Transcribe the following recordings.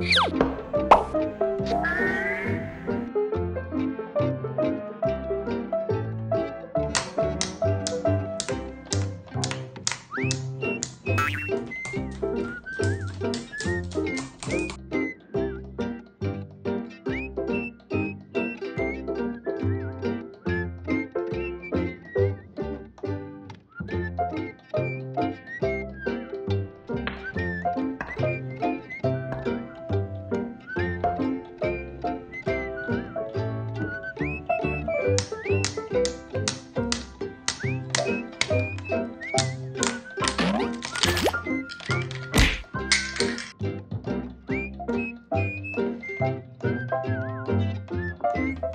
you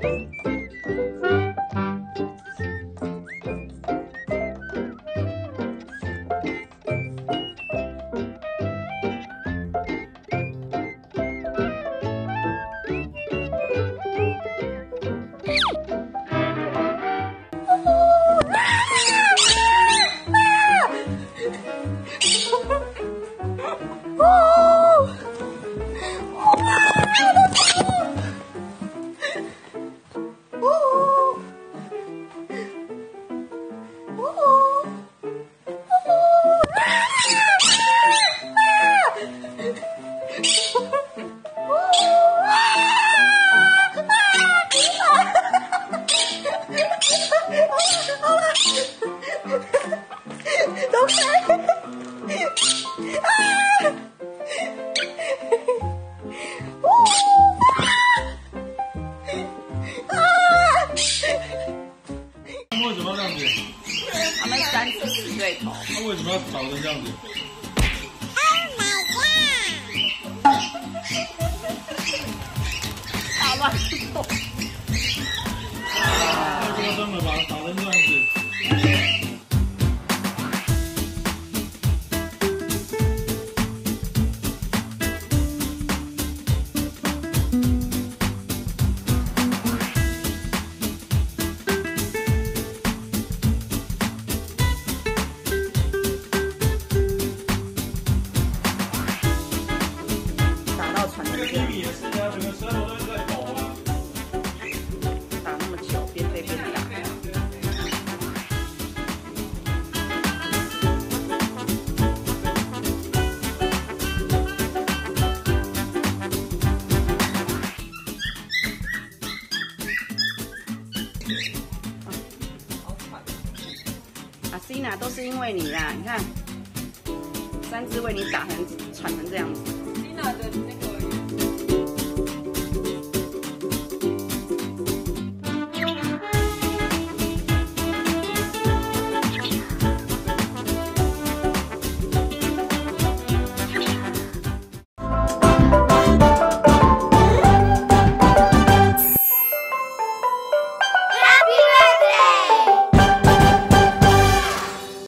为什三只死对头。他为什么要吵成这样子？大乱斗。都在抖啊。打那么久，边飞边打。阿 C 娜都是因为你啦，你看，三只为你打成喘成这样子。